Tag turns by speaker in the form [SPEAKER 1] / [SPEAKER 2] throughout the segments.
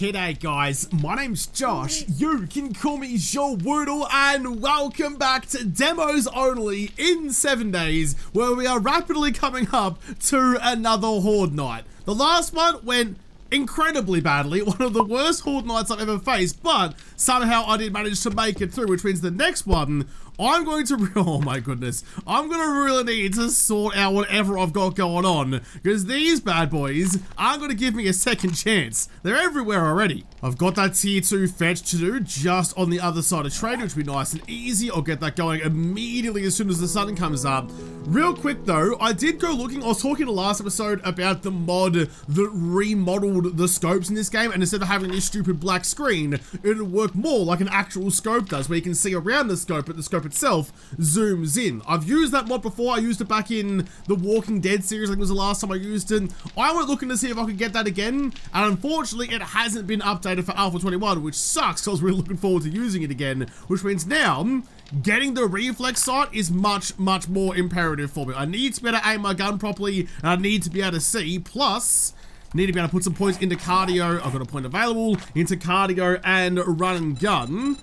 [SPEAKER 1] G'day guys, my name's Josh, you can call me Woodle, and welcome back to Demos Only in 7 days, where we are rapidly coming up to another Horde Night. The last one went incredibly badly, one of the worst Horde Nights I've ever faced, but somehow I did manage to make it through, which means the next one I'm going to, oh my goodness, I'm going to really need to sort out whatever I've got going on, because these bad boys aren't going to give me a second chance. They're everywhere already. I've got that tier 2 fetch to do just on the other side of trade, which will be nice and easy. I'll get that going immediately as soon as the sun comes up. Real quick though, I did go looking, I was talking in the last episode about the mod that remodeled the scopes in this game, and instead of having this stupid black screen, it'll work more like an actual scope does, where you can see around the scope, but the scope itself zooms in. I've used that mod before. I used it back in the Walking Dead series. I think it was the last time I used it. I went looking to see if I could get that again. And unfortunately, it hasn't been updated for Alpha 21, which sucks. I was really looking forward to using it again, which means now getting the reflex sight is much, much more imperative for me. I need to be able to aim my gun properly, and I need to be able to see. Plus, need to be able to put some points into cardio. I've got a point available into cardio and run and gun.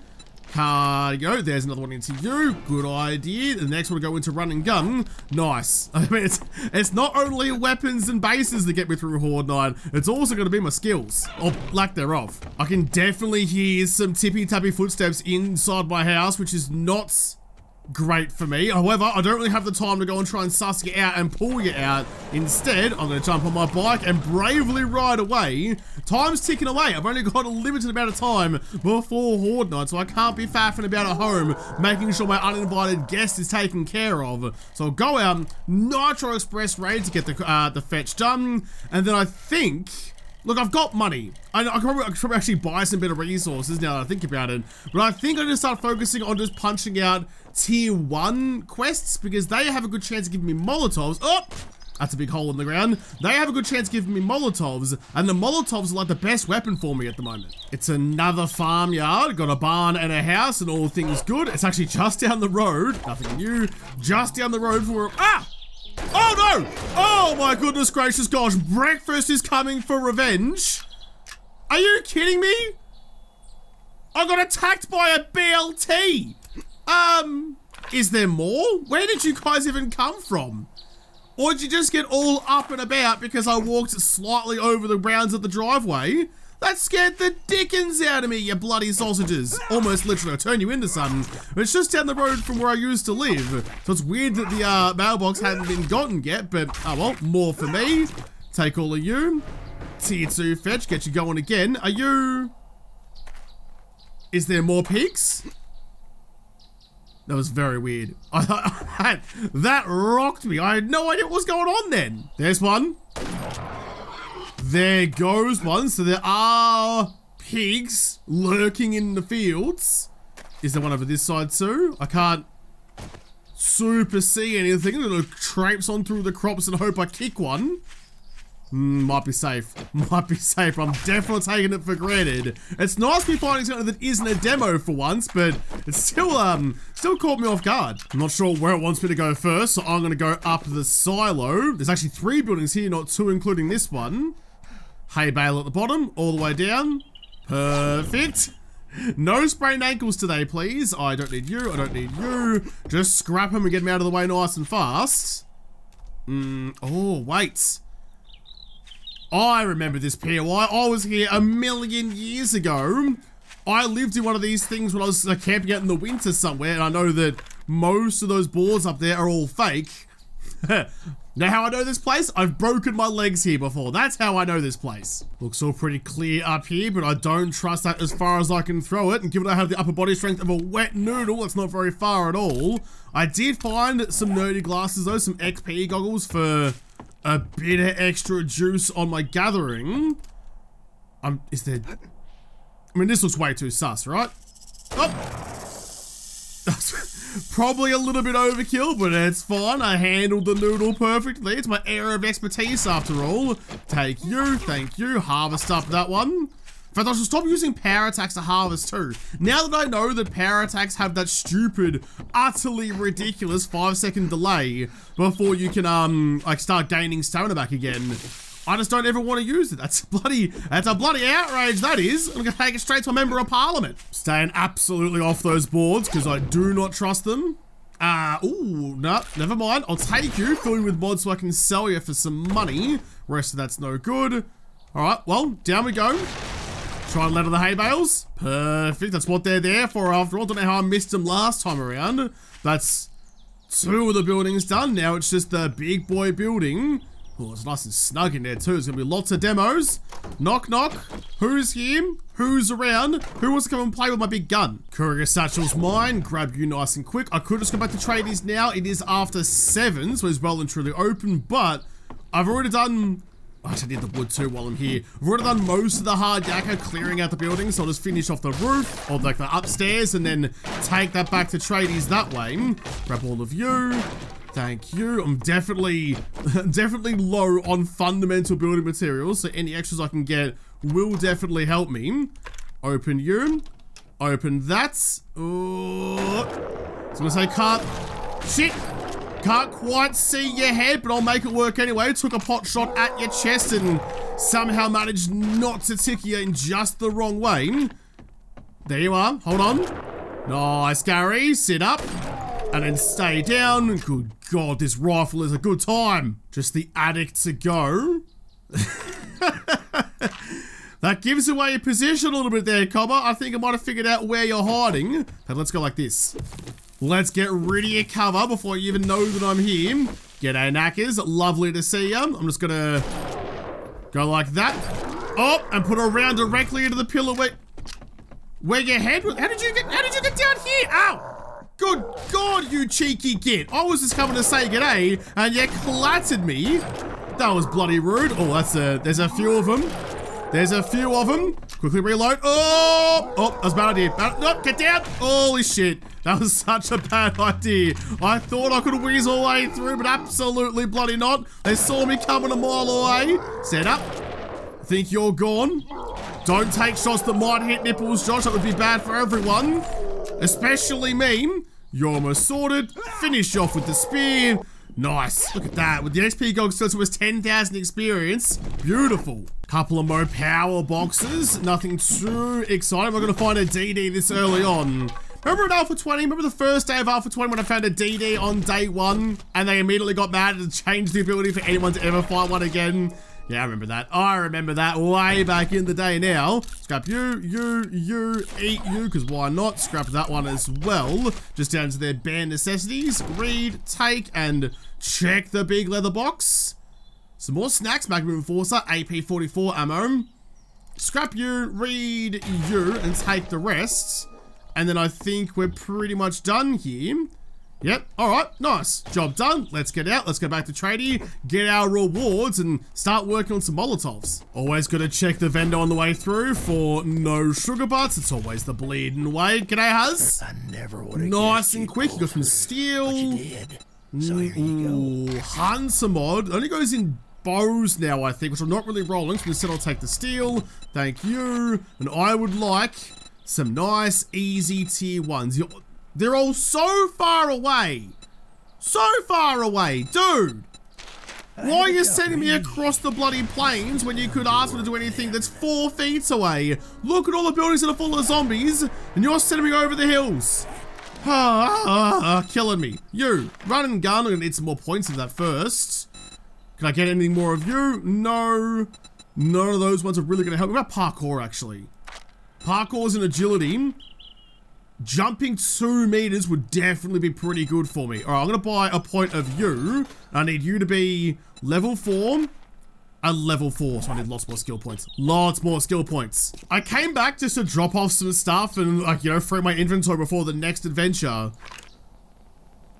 [SPEAKER 1] Cardio. There's another one into you. Good idea. The next one to go into run and gun. Nice. I mean, it's, it's not only weapons and bases that get me through Horde Night, it's also going to be my skills. Or lack thereof. I can definitely hear some tippy-tappy footsteps inside my house, which is not great for me. However, I don't really have the time to go and try and suss you out and pull you out. Instead, I'm going to jump on my bike and bravely ride away. Time's ticking away. I've only got a limited amount of time before Horde Night, so I can't be faffing about at home, making sure my uninvited guest is taken care of. So I'll go out, Nitro Express raid to get the, uh, the fetch done, and then I think... Look, I've got money. I, I, can probably, I can probably actually buy some better resources now that I think about it. But I think I'm going to start focusing on just punching out tier 1 quests because they have a good chance of giving me Molotovs. Oh! That's a big hole in the ground. They have a good chance of giving me Molotovs, and the Molotovs are like the best weapon for me at the moment. It's another farmyard, got a barn and a house and all things good. It's actually just down the road, nothing new, just down the road from where, ah! Oh no! Oh my goodness gracious gosh, breakfast is coming for revenge. Are you kidding me? I got attacked by a BLT. Um, is there more? Where did you guys even come from? Or did you just get all up and about because I walked slightly over the grounds of the driveway? That scared the dickens out of me, you bloody sausages. Almost literally, I'll turn you into something. It's just down the road from where I used to live. So it's weird that the uh, mailbox hadn't been gotten yet, but oh well, more for me. Take all of you. Tier 2 fetch, get you going again. Are you... Is there more pigs? That was very weird. that rocked me. I had no idea what was going on then. There's one. There goes one. So there are pigs lurking in the fields. Is there one over this side too? I can't super see anything. I'm gonna traipse on through the crops and hope I kick one. Mm, might be safe. Might be safe. I'm definitely taking it for granted. It's nice to be finding something that isn't a demo for once, but it's still um still caught me off guard. I'm not sure where it wants me to go first, so I'm gonna go up the silo. There's actually three buildings here, not two, including this one. Hay bale at the bottom, all the way down. Perfect. No sprained ankles today, please. I don't need you. I don't need you. Just scrap him and get him out of the way nice and fast. Mm, oh, wait. I remember this POI. I was here a million years ago. I lived in one of these things when I was uh, camping out in the winter somewhere, and I know that most of those boards up there are all fake. now how I know this place? I've broken my legs here before. That's how I know this place. Looks all pretty clear up here, but I don't trust that as far as I can throw it. And given I have the upper body strength of a wet noodle, that's not very far at all. I did find some nerdy glasses though, some XP goggles for a bit of extra juice on my gathering. Um, is there... I mean, this looks way too sus, right? Oh! Probably a little bit overkill, but it's fine. I handled the noodle perfectly. It's my area of expertise after all. Take you, thank you. Harvest up that one. In fact, I should stop using power attacks to harvest too. Now that I know that power attacks have that stupid, utterly ridiculous five second delay before you can, um, like start gaining stamina back again, I just don't ever want to use it. That's bloody, that's a bloody outrage, that is. I'm gonna take it straight to a member of parliament. Staying absolutely off those boards because I do not trust them. Uh, ooh, no, never mind. I'll take you, fill you with mods so I can sell you for some money. Rest of that's no good. All right, well, down we go. Try and ladder the hay bales. Perfect, that's what they're there for after all. Don't know how I missed them last time around. That's two of the buildings done. Now it's just the big boy building. Oh, it's nice and snug in there too. There's gonna be lots of demos. Knock, knock. Who's here? Who's around? Who wants to come and play with my big gun? Courier Satchel's mine. Grab you nice and quick. I could just go back to tradies now. It is after seven, so it's well and truly open, but I've already done I actually need the wood too while I'm here. I've already done most of the hard yakka clearing out the building, so I'll just finish off the roof, or like the upstairs, and then take that back to tradies that way. Grab all of you. Thank you. I'm definitely, definitely low on fundamental building materials, so any extras I can get will definitely help me. Open you. Open that. Oh. So I'm gonna say can't. Shit. Can't quite see your head, but I'll make it work anyway. Took a pot shot at your chest and somehow managed not to tick you in just the wrong way. There you are. Hold on. Nice, Gary. Sit up. And then stay down. Good God, this rifle is a good time. Just the addict to go. that gives away your position a little bit there, Cobber. I think I might have figured out where you're hiding. But let's go like this. Let's get rid of your cover before you even know that I'm here. G'day, knackers. Lovely to see you. I'm just gonna go like that. Oh, and put a round directly into the pillar where, where your head was. How did you get, how did you get down here? Ow! Good God, you cheeky git. I was just coming to say g'day, and you clattered me. That was bloody rude. Oh, that's a, there's a few of them. There's a few of them. Quickly reload. Oh, oh, that was a bad idea. Bad, no, get down. Holy shit. That was such a bad idea. I thought I could weasel way through, but absolutely bloody not. They saw me coming a mile away. Set up. Think you're gone. Don't take shots that might hit nipples, Josh. That would be bad for everyone. Especially me. You're almost sorted. Finish off with the spear. Nice. Look at that. With the XP Gog still it was 10,000 experience. Beautiful. Couple of more power boxes. Nothing too exciting. We're going to find a DD this early on. Remember at Alpha 20? Remember the first day of Alpha 20 when I found a DD on day one and they immediately got mad and changed the ability for anyone to ever fight one again? Yeah, I remember that. I remember that way back in the day now. Scrap you, you, you, eat you, because why not? Scrap that one as well. Just down to their bare necessities. Read, take, and check the big leather box. Some more snacks, Magnum Enforcer, AP44 ammo. Scrap you, read you, and take the rest. And then I think we're pretty much done here. Yep, alright, nice. Job done. Let's get out, let's go back to trading, get our rewards, and start working on some Molotovs. Always gotta check the vendor on the way through for no sugar butts. It's always the bleeding way. G'day, Huz. I never would have Nice and quick. You got some steel.
[SPEAKER 2] you did. So here you
[SPEAKER 1] go. Only goes in bows now, I think, which I'm not really rolling, so instead I'll take the steel. Thank you. And I would like some nice, easy tier ones. They're all so far away. So far away. Dude. Why are you sending me across the bloody plains when you could ask me to do anything that's four feet away? Look at all the buildings that are full of zombies, and you're sending me over the hills. Ah, ah, ah, killing me. You, run and gun. I'm gonna need some more points of that first. Can I get anything more of you? No. None of those ones are really gonna help. What about parkour, actually? Parkour's an agility. Jumping two meters would definitely be pretty good for me. All right, I'm going to buy a point of you. I need you to be level four a level 4, so I need lots more skill points. Lots more skill points. I came back just to drop off some stuff and, like, you know, free my inventory before the next adventure.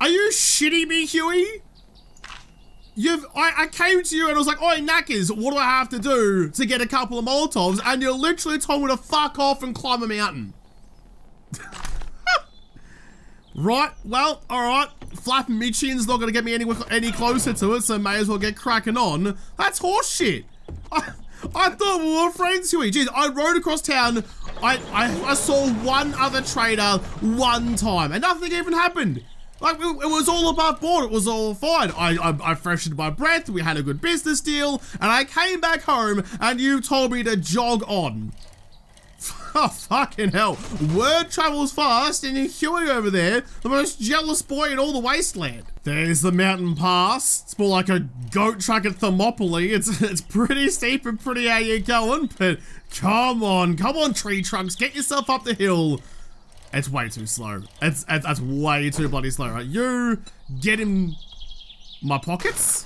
[SPEAKER 1] Are you shitting me, Huey? You've, I, I came to you and I was like, Oi, knackers, what do I have to do to get a couple of Molotovs? And you literally told me to fuck off and climb a mountain. right, well, alright. Flapping Michin's not going to get me any, any closer to it, so may as well get cracking on. That's horseshit. I, I thought we were friends, Huey. Jeez, I rode across town. I, I, I saw one other trader one time and nothing even happened. Like, it, it was all above board. It was all fine. I, I, I freshened my breath. We had a good business deal. And I came back home and you told me to jog on. Oh, fucking hell. Word travels fast and you, Huey over there, the most jealous boy in all the wasteland. There's the mountain pass. It's more like a goat track at Thermopylae. It's, it's pretty steep and pretty how you going, but come on, come on tree trunks, get yourself up the hill. It's way too slow. It's, it's that's way too bloody slow, right? You get in my pockets.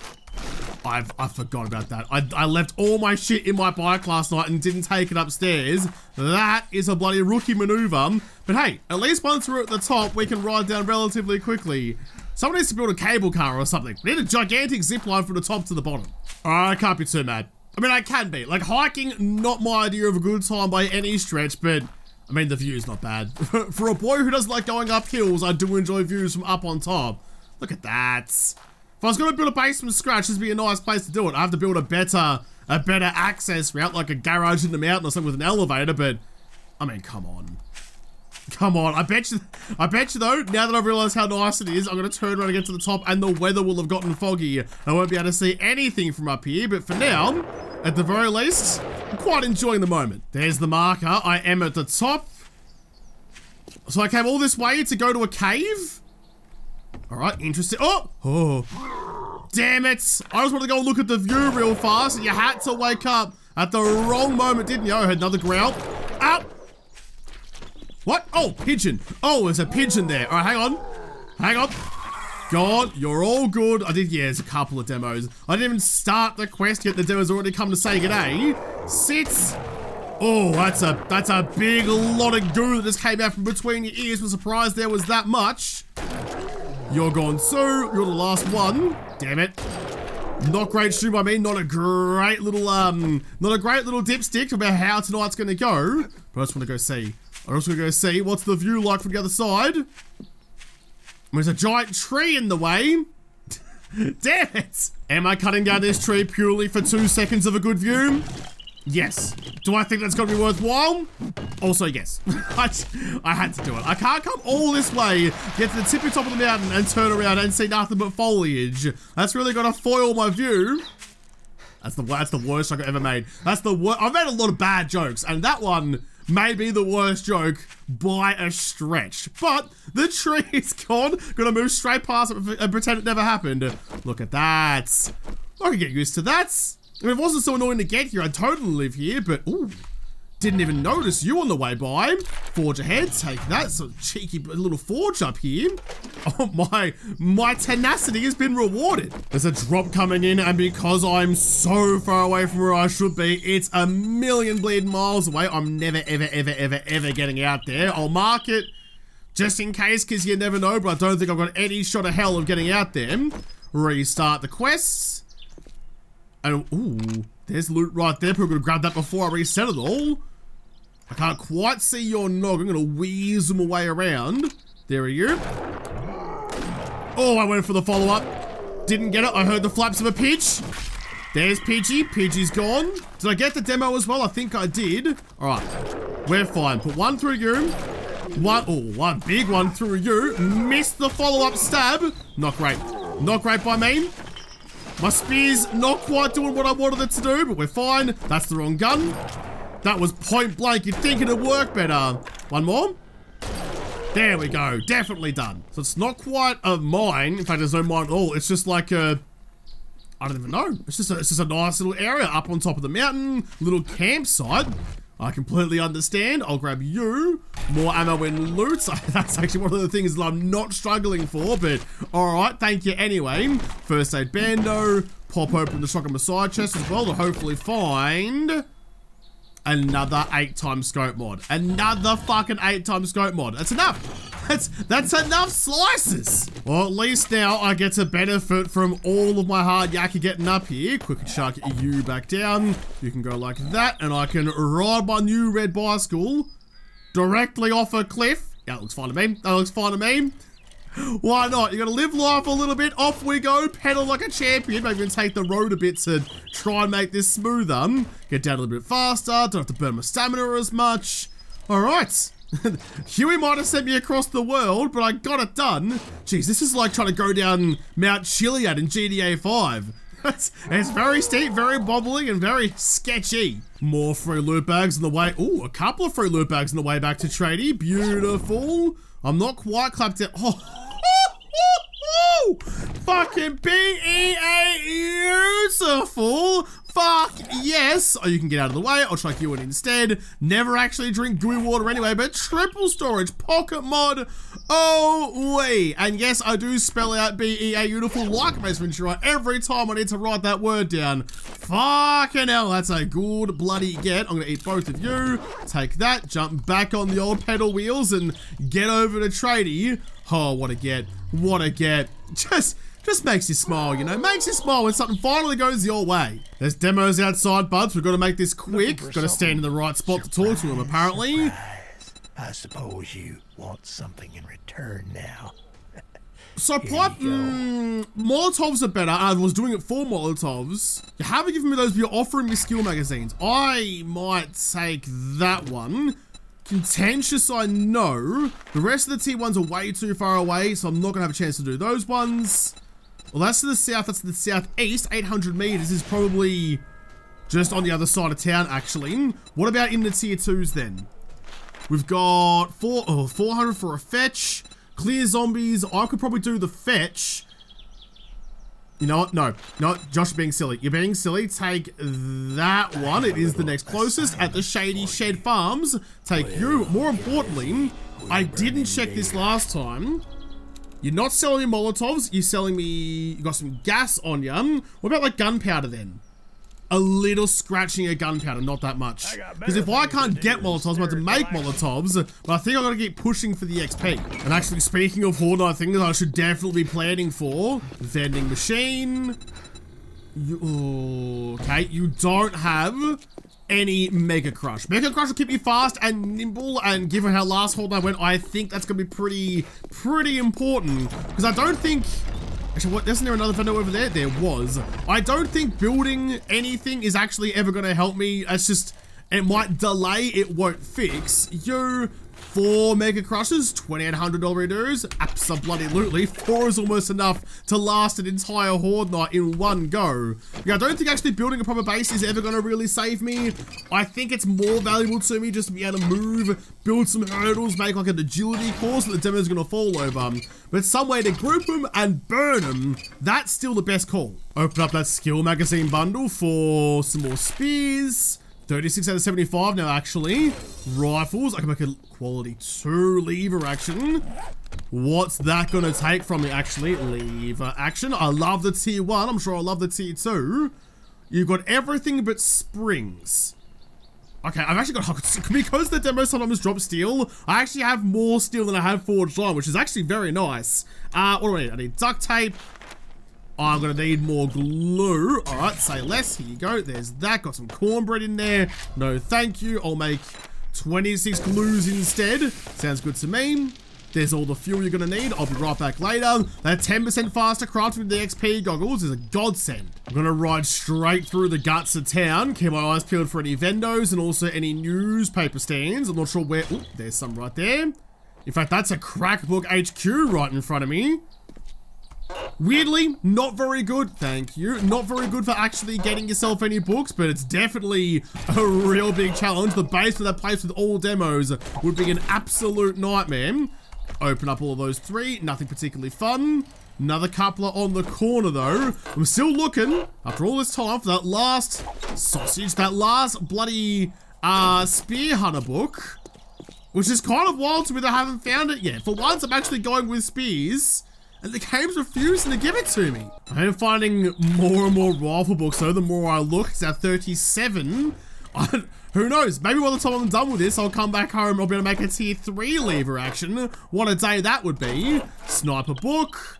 [SPEAKER 1] I've I forgot about that. I, I left all my shit in my bike last night and didn't take it upstairs. That is a bloody rookie maneuver. But hey, at least once we're at the top, we can ride down relatively quickly. Someone needs to build a cable car or something. We need a gigantic zip line from the top to the bottom. I can't be too mad. I mean, I can be. Like, hiking, not my idea of a good time by any stretch, but I mean, the view's not bad. For a boy who doesn't like going up hills, I do enjoy views from up on top. Look at that. If I was going to build a base from scratch, this would be a nice place to do it. I have to build a better, a better access route, like a garage in the mountain or something with an elevator, but, I mean, come on. Come on, I bet you, I bet you though, now that I've realized how nice it is, I'm going to turn around and get to the top and the weather will have gotten foggy. I won't be able to see anything from up here, but for now, at the very least, I'm quite enjoying the moment. There's the marker, I am at the top. So I came all this way to go to a cave? Alright, interesting. Oh! Oh. Damn it! I just wanted to go look at the view real fast and you had to wake up at the wrong moment, didn't you? I heard another growl. Ow! What? Oh, pigeon. Oh, there's a pigeon there. All right, hang on. Hang on. God, you're all good. I did, yeah, there's a couple of demos. I didn't even start the quest yet. The demo's already come to say g'day. Sit. Oh, that's a that's a big lot of goo that just came out from between your ears. I'm surprised there was that much. You're gone, so you're the last one. Damn it. Not great shoe by me, not a great little, um, not a great little dipstick about how tonight's gonna go. But I just wanna go see. I just wanna go see what's the view like from the other side. There's a giant tree in the way. Damn it! Am I cutting down this tree purely for two seconds of a good view? Yes. Do I think that's going to be worthwhile? Also, yes. I, had to do it. I can't come all this way, get to the tippy top of the mountain, and turn around and see nothing but foliage. That's really going to foil my view. That's the that's the worst joke I've ever made. That's the worst. I've made a lot of bad jokes, and that one may be the worst joke by a stretch. But the tree is gone. Gonna move straight past it and pretend it never happened. Look at that. I can get used to that. It wasn't so annoying to get here, I'd totally live here, but ooh. Didn't even notice you on the way by. Forge ahead, take that. So cheeky little forge up here. Oh my, my tenacity has been rewarded. There's a drop coming in and because I'm so far away from where I should be, it's a million bleed miles away. I'm never, ever, ever, ever, ever getting out there. I'll mark it just in case because you never know, but I don't think I've got any shot of hell of getting out there. Restart the quests. And, ooh, there's loot right there. Probably gonna grab that before I reset it all. I can't quite see your nog. I'm to wheeze them away around. There are you. Oh, I went for the follow-up. Didn't get it. I heard the flaps of a pitch. There's Pidgey. Pidgey's gone. Did I get the demo as well? I think I did. All right. We're fine. Put one through you. One, oh, one big one through you. Missed the follow-up stab. Not great. Not great by me. My spear's not quite doing what I wanted it to do, but we're fine. That's the wrong gun. That was point blank. You'd think it'd work better. One more. There we go. Definitely done. So it's not quite a mine. In fact, there's no mine at all. It's just like a... I don't even know. It's just a, it's just a nice little area up on top of the mountain. Little campsite. I completely understand. I'll grab you. More ammo and loot. That's actually one of the things that I'm not struggling for, but alright, thank you anyway. First aid bando. Pop open the shotgun side chest as well to hopefully find another eight times scope mod. Another fucking eight times scope mod. That's enough. That's that's enough slices. Well, at least now I get to benefit from all of my hard yakky getting up here. Quick chuck you back down. You can go like that, and I can ride my new red bicycle directly off a cliff. Yeah, that looks fine to me. That looks fine to me. Why not? You gotta live life a little bit. Off we go. Pedal like a champion. Maybe even take the road a bit to try and make this smoother. Get down a little bit faster. Don't have to burn my stamina as much. All right. Huey might have sent me across the world, but I got it done. Jeez, this is like trying to go down Mount Chiliad in GTA 5. It's, it's very steep, very bobbly, and very sketchy. More free loot bags on the way. Ooh, a couple of free loot bags on the way back to Trady. Beautiful. I'm not quite clapped it. Oh, fucking B-E-A beautiful. Fuck yes! Oh, you can get out of the way. I'll chuck you in instead. Never actually drink gooey water anyway, but triple storage pocket mod. Oh, wait. And yes, I do spell out B-E-A beautiful like Ace Ventura every time I need to write that word down. Fucking hell, that's a good bloody get. I'm gonna eat both of you. Take that, jump back on the old pedal wheels and get over to Tradie. Oh, what a get. What a get. Just just makes you smile, you know? Makes you smile when something finally goes your way. There's demos outside, buds. We've got to make this quick. Got to stand in the right spot to talk to him, apparently.
[SPEAKER 2] I suppose you want something in return now.
[SPEAKER 1] So, pipe, mm, Molotovs are better. I was doing it for Molotovs. You haven't given me those, but you're offering me skill magazines. I might take that one. Contentious, I know. The rest of the T1s are way too far away, so I'm not going to have a chance to do those ones. Well, that's to the south. That's to the southeast. 800 meters is probably just on the other side of town, actually. What about in the tier twos then? We've got four, oh, 400 for a fetch. Clear zombies. I could probably do the fetch. You know what? No. No, Josh being silly. You're being silly. Take that one. It is the next closest at the Shady Shed Farms. Take you. More importantly, I didn't check this last time. You're not selling me Molotovs. You're selling me... You got some gas on you. Hmm, what about like gunpowder then? a little scratching of gunpowder, not that much. Because if I can't get Molotovs, I'm about to make Molotovs, but I think I'm going to keep pushing for the XP. And actually, speaking of Horde, I think I should definitely be planning for vending machine. You, oh, okay, you don't have any Mega Crush. Mega Crush will keep you fast and nimble, and given how last hold I went, I think that's going to be pretty, pretty important. Because I don't think Actually, what, isn't there another vendor over there? There was. I don't think building anything is actually ever going to help me. It's just, it might delay, it won't fix. You Four Mega Crushes, $2,800 dues. Absolutely. Four is almost enough to last an entire Horde night in one go. Yeah, I don't think actually building a proper base is ever going to really save me. I think it's more valuable to me just to be able to move, build some hurdles, make like an agility course that the demo is going to fall over. But some way to group them and burn them, that's still the best call. Open up that skill magazine bundle for some more spears. 36 out of 75 now, actually. Rifles. I can make a quality 2 lever action. What's that going to take from me, actually? Lever action. I love the tier 1. I'm sure I love the tier 2. You've got everything but springs. Okay, I've actually got, because the demo sometimes drop steel, I actually have more steel than I have forged iron, which is actually very nice. Uh, what do I need? I need duct tape, I'm gonna need more glue. All right, say less. Here you go. There's that. Got some cornbread in there. No, thank you. I'll make 26 glues instead. Sounds good to me. There's all the fuel you're gonna need. I'll be right back later. That 10% faster crafting with the XP goggles is a godsend. I'm gonna ride straight through the guts of town. Keep my eyes peeled for any vendos and also any newspaper stands. I'm not sure where. Ooh, there's some right there. In fact, that's a crackbook HQ right in front of me. Weirdly, not very good, thank you. Not very good for actually getting yourself any books, but it's definitely a real big challenge. The base for that place with all demos would be an absolute nightmare. Open up all of those three, nothing particularly fun. Another coupler on the corner though. I'm still looking, after all this time, for that last sausage, that last bloody uh, spear hunter book. Which is kind of wild to me that I haven't found it yet. For once, I'm actually going with spears and the game's refusing to give it to me. I am finding more and more rifle books though, the more I look. It's at 37. I, who knows? Maybe by the time I'm done with this, I'll come back home I'll be able to make a tier 3 lever action. What a day that would be. Sniper book.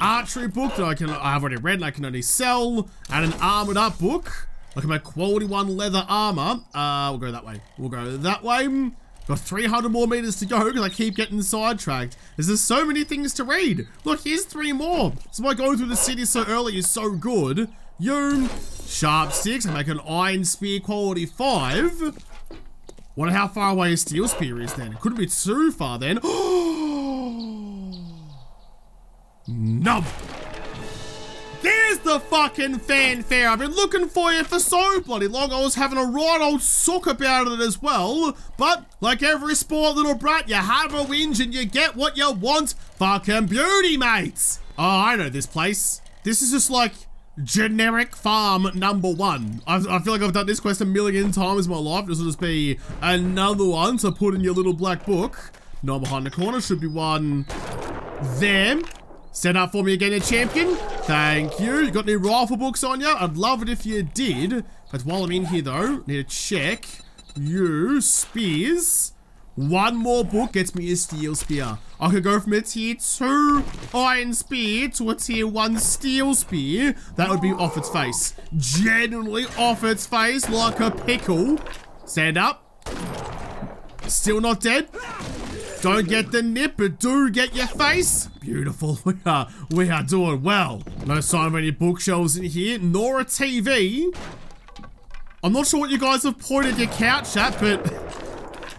[SPEAKER 1] Archery book that I can I've already read and I can only sell. And an armored up book. I can make quality 1 leather armor. Uh, we'll go that way. We'll go that way. Got 300 more meters to go because I keep getting sidetracked. There's just so many things to read. Look, here's three more. So why going through the city so early is so good. Yoom. sharp six, I make an iron spear quality five. Wonder how far away a steel spear is then. Couldn't be too far then. Nub. There's the fucking fanfare. I've been looking for you for so bloody long. I was having a right old sook about it as well. But like every sport little brat, you have a whinge and you get what you want. Fucking beauty, mates. Oh, I know this place. This is just like generic farm number one. I, I, feel like I've done this quest a million times in my life. This will just be another one to put in your little black book. Not behind the corner. Should be one there. Stand up for me again, a champion. Thank you. You got any rifle books on you? I'd love it if you did. But while I'm in here, though, need to check. You, spears. One more book gets me a steel spear. I could go from a tier 2 iron spear to a tier 1 steel spear. That would be off its face. Genuinely off its face like a pickle. Stand up. Still not dead. Don't get the nip, but do get your face. Beautiful. We are, we are doing well. No sign of any bookshelves in here, nor a TV. I'm not sure what you guys have pointed your couch at, but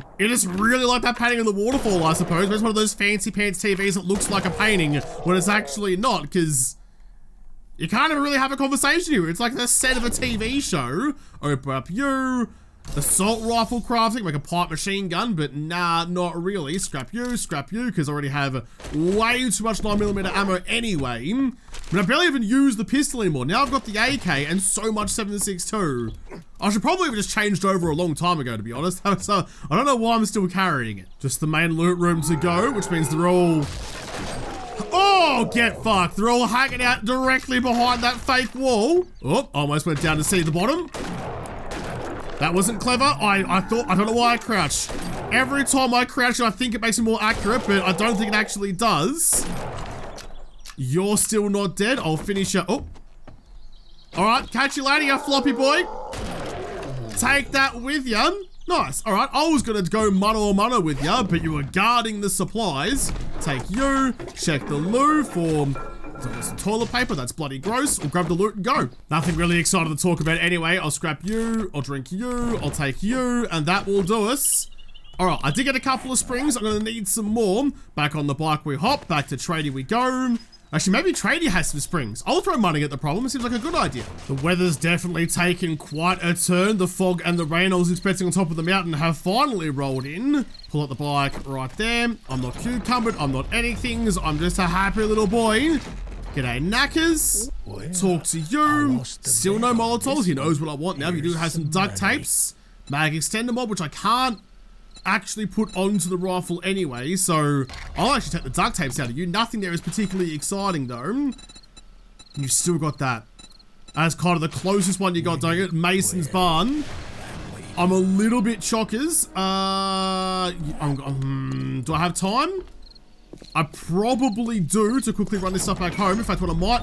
[SPEAKER 1] it is really like that painting of the waterfall, I suppose. It's one of those fancy pants TVs that looks like a painting when it's actually not, because you can't even really have a conversation here. It's like the set of a TV show. Open up you, Assault rifle crafting, like a pipe machine gun, but nah, not really. Scrap you, scrap you, because I already have way too much 9mm ammo anyway. But I barely even use the pistol anymore. Now I've got the AK and so much 7.62. I should probably have just changed over a long time ago, to be honest. so I don't know why I'm still carrying it. Just the main loot room to go, which means they're all... Oh, get fucked. They're all hanging out directly behind that fake wall. Oh, almost went down to see the bottom. That wasn't clever. I, I thought, I don't know why I crouched. Every time I crouch, I think it makes me more accurate, but I don't think it actually does. You're still not dead. I'll finish you. Oh. All right, catch you later, you floppy boy. Take that with you. Nice. All right, I was going to go mano or mano with you, but you were guarding the supplies. Take you, check the loo for some toilet paper, that's bloody gross. We'll grab the loot and go. Nothing really exciting to talk about anyway. I'll scrap you, I'll drink you, I'll take you, and that will do us. Alright, I did get a couple of springs. I'm gonna need some more. Back on the bike we hop, back to trading we go. Actually, maybe Tradie has some springs. I'll throw money at the problem. It seems like a good idea. The weather's definitely taken quite a turn. The fog and the rain I was expecting on top of the mountain have finally rolled in. Pull out the bike right there. I'm not cucumbered. I'm not anything. I'm just a happy little boy. G'day, knackers. Well, Talk to you. Still no Molotovs. He knows what I want now. You do have some duct tapes. Mag extender mob, which I can't actually put onto the rifle anyway, so I'll actually take the duct tapes out of you. Nothing there is particularly exciting, though. You've still got that. As kind of the closest one you got, don't you? Mason's Barn. I'm a little bit chockers. Uh, um, do I have time? I probably do to quickly run this stuff back home. In fact, what I might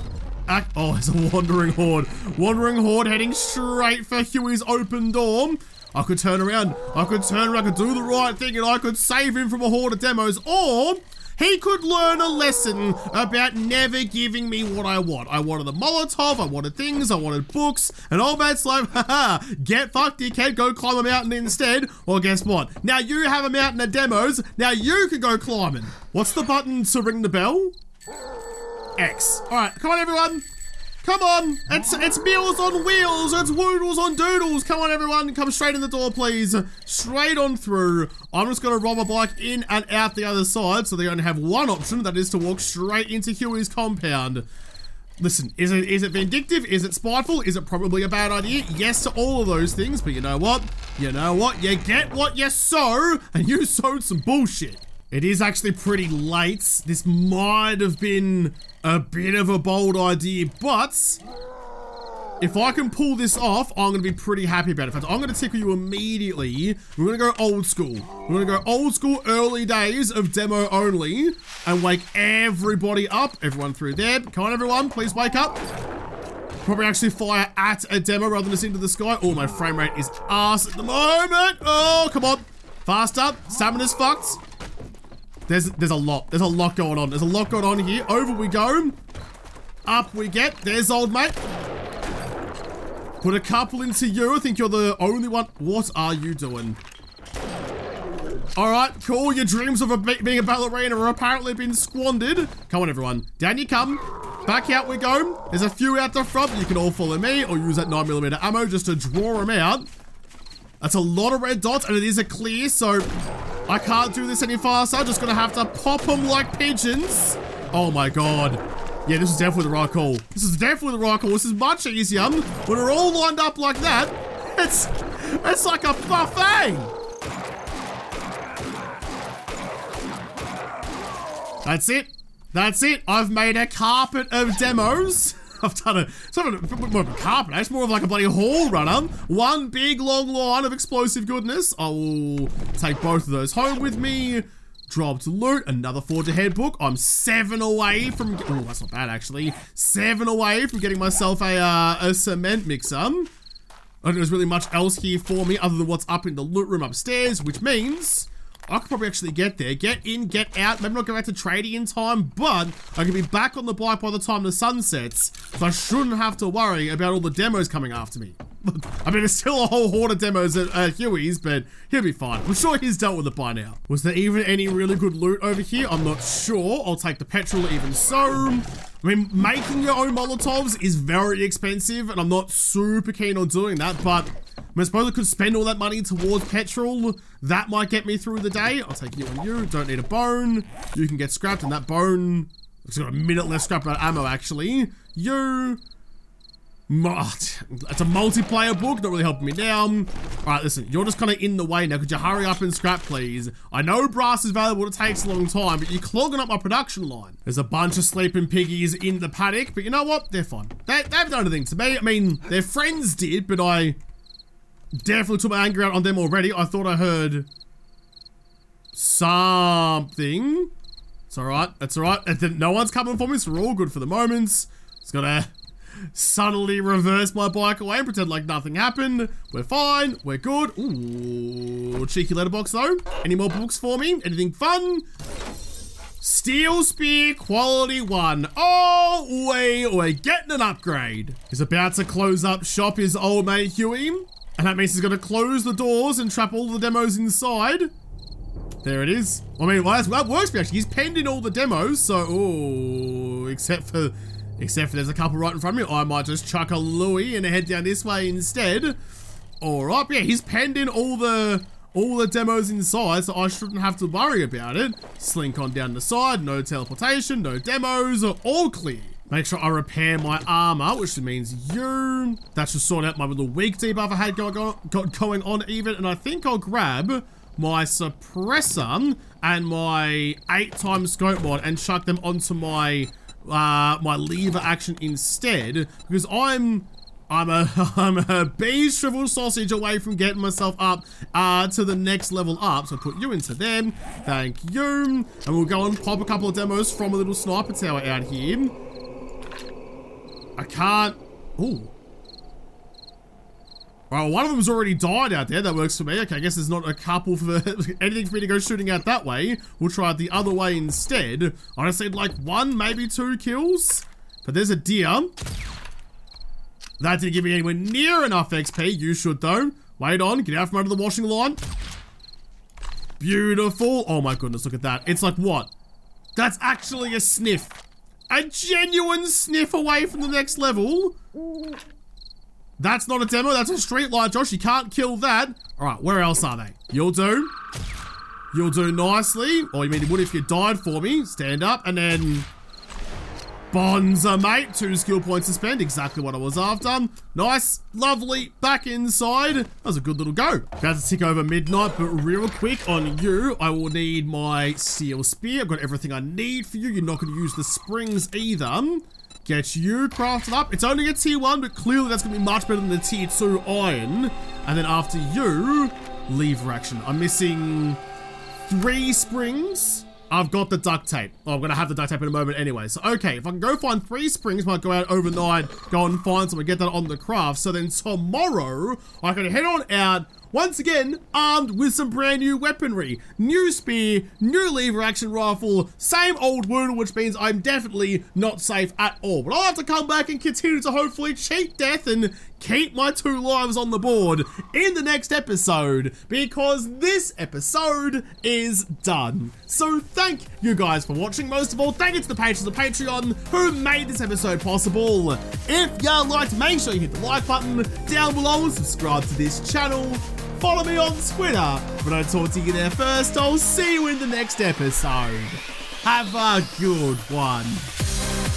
[SPEAKER 1] act- Oh, there's a Wandering Horde. Wandering Horde heading straight for Huey's open door. I could turn around. I could turn around. I could do the right thing and I could save him from a horde of demos. Or he could learn a lesson about never giving me what I want. I wanted the Molotov, I wanted things, I wanted books, and old man's like, haha, get fucked, dickhead, go climb a mountain instead. Well, guess what? Now you have a mountain of demos, now you can go climbing. What's the button to ring the bell? X. Alright, come on everyone. Come on! It's it's meals on wheels! It's woodles on doodles! Come on, everyone! Come straight in the door, please! Straight on through. I'm just gonna rob a bike in and out the other side, so they only have one option, that is to walk straight into Huey's compound. Listen, is it is it vindictive? Is it spiteful? Is it probably a bad idea? Yes to all of those things, but you know what? You know what? You get what you sow, and you sowed some bullshit. It is actually pretty late. This might have been a bit of a bold idea, but if I can pull this off, I'm going to be pretty happy about it. In fact, I'm going to tickle you immediately. We're going to go old school. We're going to go old school early days of demo only and wake everybody up. Everyone through there. Come on, everyone. Please wake up. Probably actually fire at a demo rather than into the sky. Oh, my frame rate is ass at the moment. Oh, come on. Fast up. Stamina's fucked. There's there's a lot. There's a lot going on. There's a lot going on here. Over we go. Up we get. There's old mate. Put a couple into you. I think you're the only one. What are you doing? All right, cool. Your dreams of a, being a ballerina are apparently been squandered. Come on, everyone. Down you come. Back out we go. There's a few out the front. You can all follow me or use that 9mm ammo just to draw them out. That's a lot of red dots, and it is a clear, so I can't do this any faster. I'm just going to have to pop them like pigeons. Oh, my God. Yeah, this is definitely the right call. This is definitely the right call. This is much easier when we're all lined up like that. It's, it's like a buffet. That's it. That's it. I've made a carpet of demos. I've done a, not a, more of a carpet, more of like a bloody hall runner. One big long line of explosive goodness. I will take both of those home with me. Drop to loot, another forge ahead book. I'm seven away from, oh, that's not bad actually. Seven away from getting myself a, uh, a cement mixer. I don't there's really much else here for me other than what's up in the loot room upstairs, which means I could probably actually get there. Get in, get out. Maybe not go back to trading in time, but I can be back on the bike by the time the sun sets. So I shouldn't have to worry about all the demos coming after me. I mean, there's still a whole horde of demos at uh, Huey's, but he'll be fine. I'm sure he's dealt with it by now. Was there even any really good loot over here? I'm not sure. I'll take the petrol even so. I mean, making your own Molotovs is very expensive, and I'm not super keen on doing that, but I suppose I could spend all that money towards petrol. That might get me through the day. I'll take you and you. Don't need a bone. You can get scrapped, and that bone... It's got a minute left scrap ammo, actually. You... Ah, it's a multiplayer book, not really helping me down. Alright, listen, you're just kind of in the way now. Could you hurry up and scrap, please? I know brass is valuable, it takes a long time, but you're clogging up my production line. There's a bunch of sleeping piggies in the paddock, but you know what? They're fine. They, they've done anything to me. I mean, their friends did, but I definitely took my anger out on them already. I thought I heard something. It's alright. It's alright. No one's coming for me, so we're all good for the moment. Just gotta subtly reverse my bike away and pretend like nothing happened. We're fine. We're good. Ooh, cheeky letterbox though. Any more books for me? Anything fun? Steel Spear Quality 1. Oh, we, we're getting an upgrade. He's about to close up shop his old mate Huey. And that means he's going to close the doors and trap all the demos inside. There it is. I mean, well, that works for me, actually. He's penned in all the demos, so... Oh, except for... Except for there's a couple right in front of me. I might just chuck a Louis and head down this way instead. Alright, yeah, he's penned in all the all the demos inside, so I shouldn't have to worry about it. Slink on down the side, no teleportation, no demos, all clear. Make sure I repair my armor, which means you. That should sort out my little weak debuff I had going on, going on even. And I think I'll grab my suppressor and my eight times scope mod and chuck them onto my uh, my lever action instead because I'm I'm a I'm a bee shrivel sausage away from getting myself up uh, to the next level up. So put you into them. Thank you. And we'll go and pop a couple of demos from a little sniper tower out here. I can't... Ooh. Well, one of them's already died out there. That works for me. Okay, I guess there's not a couple for anything for me to go shooting out that way. We'll try it the other way instead. I need like one, maybe two kills. But there's a deer. That didn't give me anywhere near enough XP. You should though. Wait on. Get out from under the washing line. Beautiful. Oh my goodness, look at that. It's like what? That's actually a sniff a genuine sniff away from the next level. That's not a demo, that's a street light, Josh. You can't kill that. All right, where else are they? You'll do. You'll do nicely. Or you mean it would if you died for me. Stand up and then Bonza, mate. Two skill points to spend. Exactly what I was after. Nice. Lovely. Back inside. That was a good little go. About to tick over midnight, but real quick on you, I will need my steel spear. I've got everything I need for you. You're not going to use the springs either. Get you crafted up. It's only a tier 1, but clearly that's going to be much better than the tier 2 iron. And then after you, lever action. I'm missing three springs I've got the duct tape. Oh, I'm going to have the duct tape in a moment anyway. So, okay, if I can go find three springs, might go out overnight, go and find some and get that on the craft. So then tomorrow, I can head on out once again, armed with some brand new weaponry. New spear, new lever action rifle, same old wound, which means I'm definitely not safe at all. But I'll have to come back and continue to hopefully cheat death and keep my two lives on the board in the next episode because this episode is done. So thank you guys for watching. Most of all, thank you to the patrons of Patreon who made this episode possible. If you liked, make sure you hit the like button down below and subscribe to this channel. Follow me on Twitter. But I talk to you there first, I'll see you in the next episode. Have a good one.